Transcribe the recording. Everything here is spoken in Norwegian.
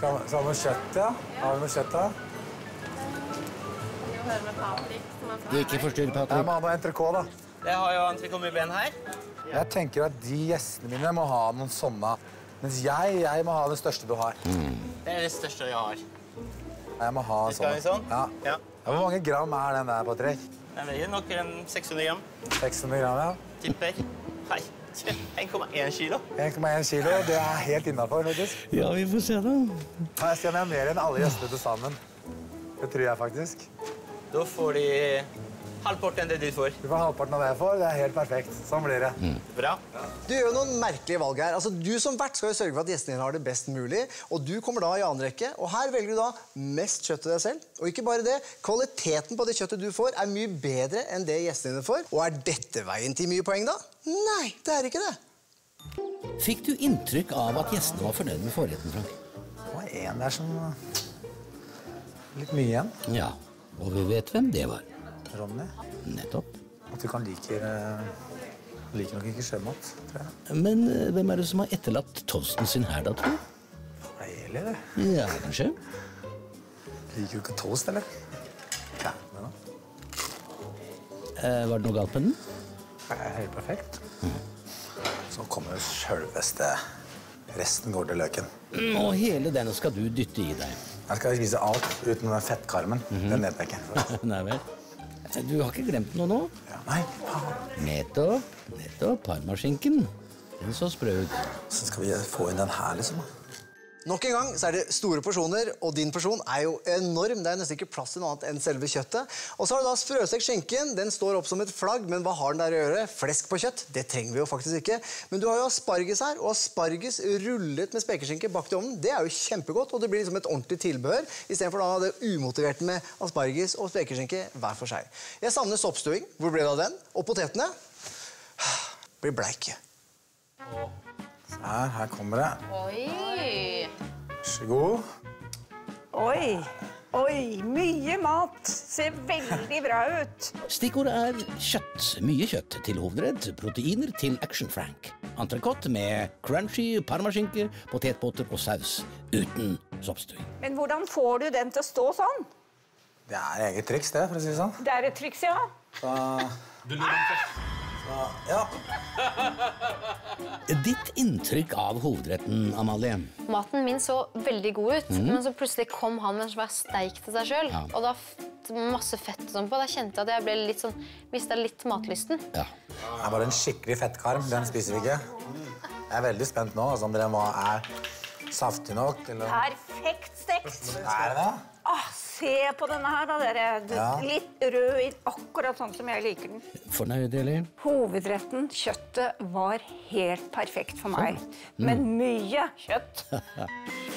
Skal vi vi ha noe kjøtt, ja? Har vi noe kjøtt, da? Patrick, er Ikke forstyrr, Jeg må ha noe entrecôte, da. Jeg har jo entrecôte med ben her. Jeg tenker at de gjestene mine må ha noen sånne. Mens jeg, jeg må ha det største du har. Det er det største jeg har. Jeg må ha sånn? Ja. Ja. Ja, Hvor mange gram er den der, Patrick? Den veier nok 600 gram. 600 gram, ja. Tipper. Hei. 1,1 kilo. 1,1 kilo. Det er helt innafor, faktisk. Ja, vi får se, da. Jeg skal ha mer enn alle gjestene til sammen. Det tror jeg faktisk. Da får de halvparten det du får. Du får halvparten av det jeg får. Det er helt perfekt. Sånn blir det. Bra. Du gjør noen merkelige valg her. Altså, du som vert skal jo sørge for at gjestene dine har det best mulig. Og du kommer da i annen rekke. Og her velger du da mest kjøtt til deg selv. Og ikke bare det, kvaliteten på det kjøttet du får, er mye bedre enn det gjestene dine får. Og er dette veien til mye poeng, da? Nei, det er ikke det. Fikk du inntrykk av at gjestene var fornøyd med forretten, Frank? Det var en der som Litt mye igjen. Ja, og vi vet hvem det var. Ronny. Nettopp. At du kan like eh, Liker nok ikke sjømat, tror jeg. Men eh, hvem er det som har etterlatt toasten sin her, da, tror du? Det. Ja, kanskje? Liker du ikke toast, eller? Ja, men da. Eh, var det noe galt med den? Er helt perfekt. Så kommer sjølveste Resten går til løken. Mm, Og hele den skal du dytte i deg. Jeg skal spise alt uten den fettkarmen. Den vet jeg ikke. Nei vel. Du har ikke glemt noe nå? Ja, nei, faen. Nettopp. Nettopp. Parmaskinken. Den så sprø ut. Så skal vi få inn den her, liksom. Nok en gang så er det store porsjoner, og din porsjon er jo enorm. Det er nesten ikke plass til noe annet enn selve kjøttet. Og så har du da sprøstekt skinken. Den står opp som et flagg, men hva har den der å gjøre? Flesk på kjøtt? Det trenger vi jo faktisk ikke. Men du har jo asparges her, og asparges rullet med spekeskinke bakt i ovnen, det er jo kjempegodt, og det blir liksom et ordentlig tilbehør, istedenfor da det umotiverte med asparges og spekeskinke hver for seg. Jeg savner soppstuing. Hvor ble det av den? Og potetene? Blir bleike. Så her, her kommer det. Oi! Vær så god. Oi, oi, mye mat. Ser veldig bra ut. Stikkordet er kjøtt. Mye kjøtt til hovedrett, proteiner til Action Frank. Entrecôte med crunchy parmaskinke, potetbåter og saus. Uten soppstuing. Men hvordan får du den til å stå sånn? Det er eget triks, det, for å si det sånn. Det er et triks, ja. Så ja. Ditt inntrykk av hovedretten, Amalie? Maten min så veldig god ut, men så plutselig kom han med en svær steik til seg sjøl. Ja. Og da masse fett og sånn på. Da kjente jeg at jeg ble litt sånn, mista litt matlysten. Ja. Det er bare en skikkelig fettkarm. Den spiser vi ikke. Jeg er veldig spent nå altså, om dere må, er saftig nok. Eller... Perfekt stekt. Er det det? Ah, se på denne her, da, dere. Ja. Litt rød, akkurat sånn som jeg liker den. Fornøyd, Elin? Hovedretten, kjøttet, var helt perfekt for meg. Men mye kjøtt.